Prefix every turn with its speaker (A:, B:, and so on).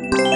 A: you